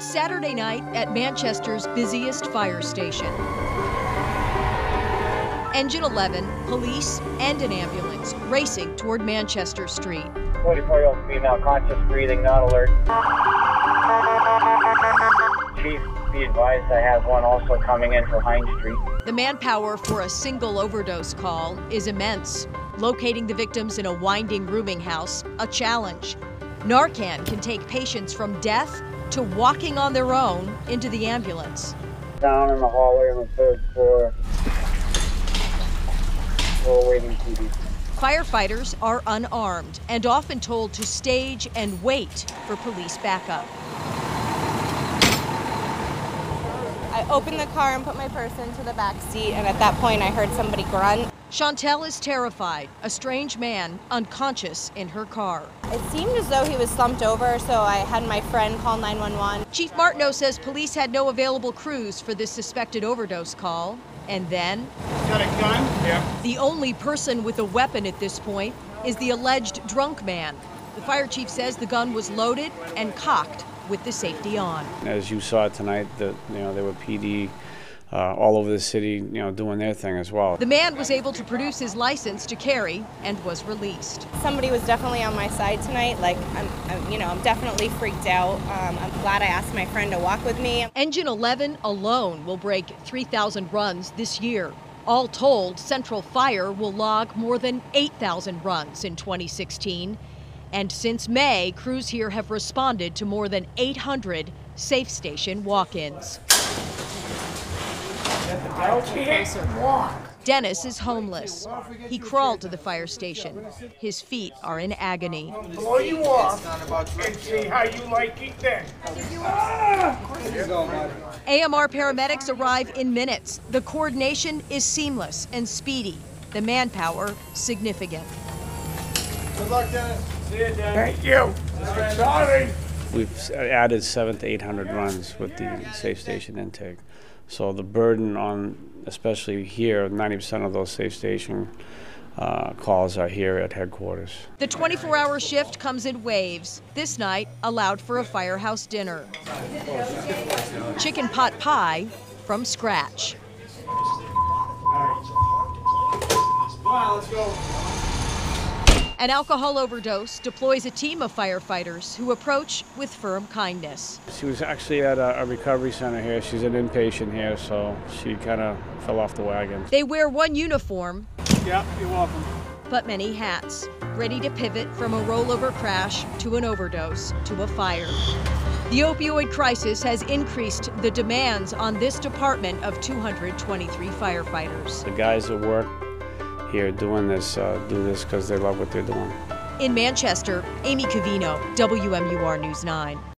It's Saturday night at Manchester's busiest fire station. Engine 11, police, and an ambulance racing toward Manchester Street. 44 year old female, conscious breathing, not alert. Chief, be advised I have one also coming in for Hines Street. The manpower for a single overdose call is immense. Locating the victims in a winding rooming house, a challenge. Narcan can take patients from death to walking on their own into the ambulance. Down in the hallway on the third floor. We're waiting TV. Firefighters are unarmed and often told to stage and wait for police backup. I opened the car and put my purse into the back seat, and at that point, I heard somebody grunt. Chantel is terrified. A strange man unconscious in her car. It seemed as though he was slumped over, so I had my friend call 911. Chief Martineau says police had no available crews for this suspected overdose call. And then, Got a gun? Yeah. the only person with a weapon at this point is the alleged drunk man. The fire chief says the gun was loaded and cocked with the safety on. As you saw tonight, that you know there were PD uh, all over the city, you know, doing their thing as well. The man was able to produce his license to carry and was released. Somebody was definitely on my side tonight. Like, I'm, I'm you know, I'm definitely freaked out. Um, I'm glad I asked my friend to walk with me. Engine 11 alone will break 3,000 runs this year. All told, Central Fire will log more than 8,000 runs in 2016. And since May, crews here have responded to more than 800 safe station walk ins. Dennis is homeless. He crawled to the fire station. His feet are in agony. Blow you off and see how you like it then. AMR paramedics arrive in minutes. The coordination is seamless and speedy. The manpower significant. Good luck, Dennis. See you, Dennis. Thank you. Sorry. We've added seven to eight hundred runs with the safe station intake. So the burden on, especially here, ninety percent of those safe station uh, calls are here at headquarters. The 24 hour shift comes in waves. This night allowed for a firehouse dinner. Chicken pot pie from scratch. let's go. An alcohol overdose deploys a team of firefighters who approach with firm kindness. She was actually at a, a recovery center here. She's an inpatient here, so she kind of fell off the wagon. They wear one uniform, Yep, you're welcome. but many hats, ready to pivot from a rollover crash to an overdose to a fire. The opioid crisis has increased the demands on this department of 223 firefighters. The guys that work here doing this uh, do this because they love what they're doing. In Manchester, Amy Coveno, WMUR News 9.